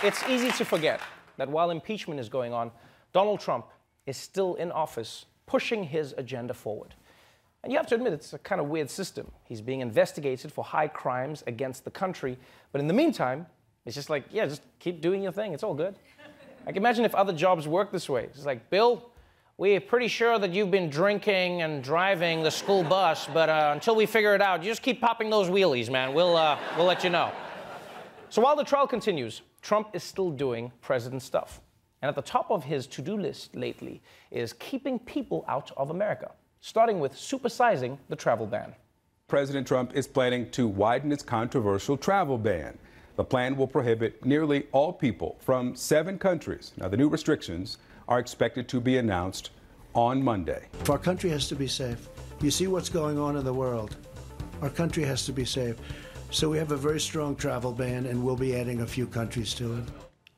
It's easy to forget that while impeachment is going on, Donald Trump is still in office pushing his agenda forward. And you have to admit, it's a kind of weird system. He's being investigated for high crimes against the country, but in the meantime, it's just like, yeah, just keep doing your thing. It's all good. Like, imagine if other jobs worked this way. It's like, Bill, we're pretty sure that you've been drinking and driving the school bus, but uh, until we figure it out, you just keep popping those wheelies, man. We'll, uh, we'll let you know. So while the trial continues, Trump is still doing president stuff. And at the top of his to do list lately is keeping people out of America, starting with supersizing the travel ban. President Trump is planning to widen its controversial travel ban. The plan will prohibit nearly all people from seven countries. Now, the new restrictions are expected to be announced on Monday. Our country has to be safe. You see what's going on in the world. Our country has to be safe. So we have a very strong travel ban, and we'll be adding a few countries to it.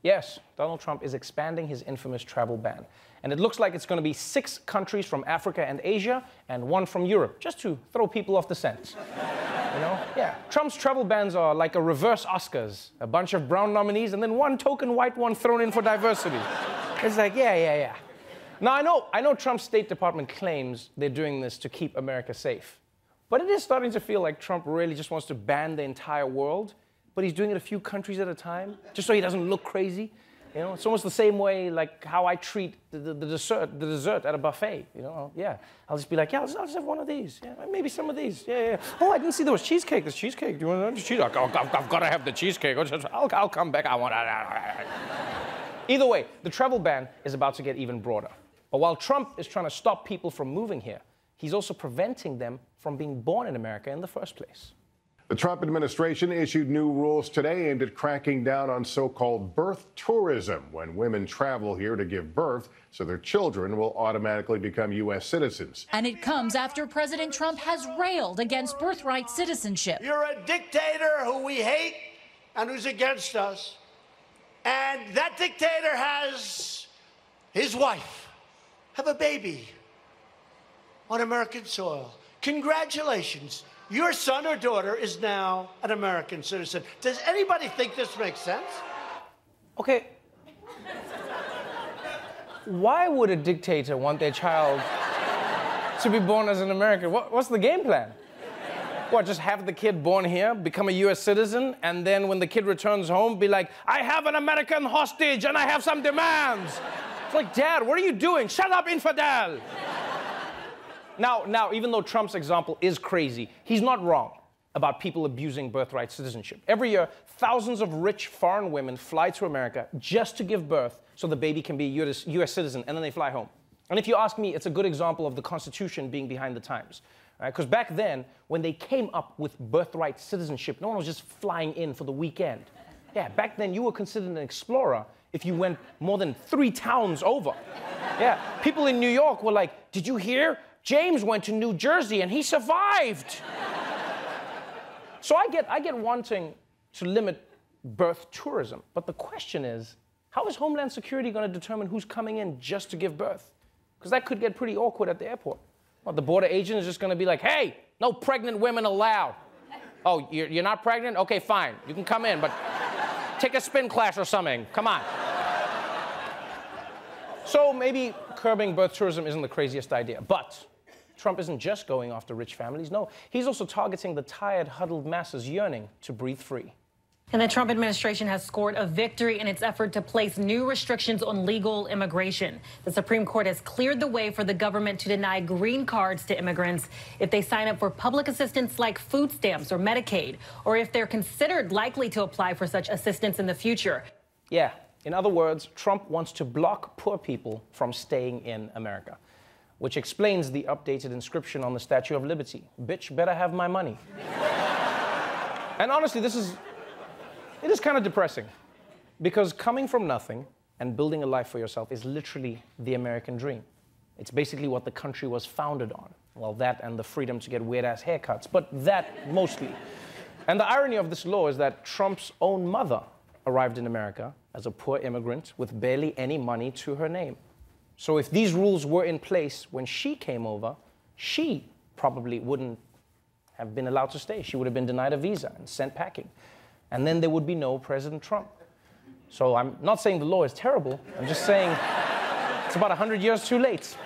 Yes, Donald Trump is expanding his infamous travel ban. And it looks like it's going to be six countries from Africa and Asia and one from Europe, just to throw people off the scent. you know? Yeah. Trump's travel bans are like a reverse Oscars a bunch of brown nominees and then one token white one thrown in for diversity. it's like, yeah, yeah, yeah. Now, I know, I know Trump's State Department claims they're doing this to keep America safe. But it is starting to feel like Trump really just wants to ban the entire world, but he's doing it a few countries at a time, just so he doesn't look crazy. You know, it's almost the same way like how I treat the, the, the dessert, the dessert at a buffet. You know, oh, yeah, I'll just be like, yeah, I'll just, I'll just, have one of these. Yeah, maybe some of these. Yeah, yeah. Oh, I didn't see there was cheesecake. There's cheesecake. Do you want to cheesecake? I've, I've, I've got to have the cheesecake. I'll, I'll come back. I want. Either way, the travel ban is about to get even broader. But while Trump is trying to stop people from moving here, he's also preventing them from being born in America in the first place. The Trump administration issued new rules today aimed at cracking down on so called birth tourism when women travel here to give birth so their children will automatically become U.S. citizens. And it comes after President Trump has railed against birthright citizenship. You're a dictator who we hate and who's against us. And that dictator has his wife have a baby on American soil. Congratulations. Your son or daughter is now an American citizen. Does anybody think this makes sense? Okay. Why would a dictator want their child to be born as an American? What, what's the game plan? What, just have the kid born here, become a US citizen, and then when the kid returns home, be like, I have an American hostage and I have some demands? It's like, Dad, what are you doing? Shut up, infidel! Now, now, even though Trump's example is crazy, he's not wrong about people abusing birthright citizenship. Every year, thousands of rich foreign women fly to America just to give birth so the baby can be a US, US citizen, and then they fly home. And if you ask me, it's a good example of the Constitution being behind the times. Because right? back then, when they came up with birthright citizenship, no one was just flying in for the weekend. Yeah, back then you were considered an explorer if you went more than three towns over. Yeah, people in New York were like, Did you hear? James went to New Jersey and he survived. so I get, I get wanting to limit birth tourism. But the question is how is Homeland Security going to determine who's coming in just to give birth? Because that could get pretty awkward at the airport. Well, the border agent is just going to be like, hey, no pregnant women allowed. Oh, you're, you're not pregnant? Okay, fine. You can come in, but take a spin class or something. Come on. So maybe curbing birth tourism isn't the craziest idea, but Trump isn't just going after rich families. No, he's also targeting the tired, huddled masses yearning to breathe free. And the Trump administration has scored a victory in its effort to place new restrictions on legal immigration. The Supreme Court has cleared the way for the government to deny green cards to immigrants if they sign up for public assistance like food stamps or Medicaid, or if they're considered likely to apply for such assistance in the future. Yeah, in other words, Trump wants to block poor people from staying in America which explains the updated inscription on the Statue of Liberty Bitch, better have my money. and honestly, this is, it is kind of depressing because coming from nothing and building a life for yourself is literally the American dream. It's basically what the country was founded on. Well, that and the freedom to get weird ass haircuts, but that mostly. And the irony of this law is that Trump's own mother arrived in America as a poor immigrant with barely any money to her name. So if these rules were in place when she came over, she probably wouldn't have been allowed to stay. She would have been denied a visa and sent packing. And then there would be no President Trump. So I'm not saying the law is terrible. I'm just saying it's about 100 years too late.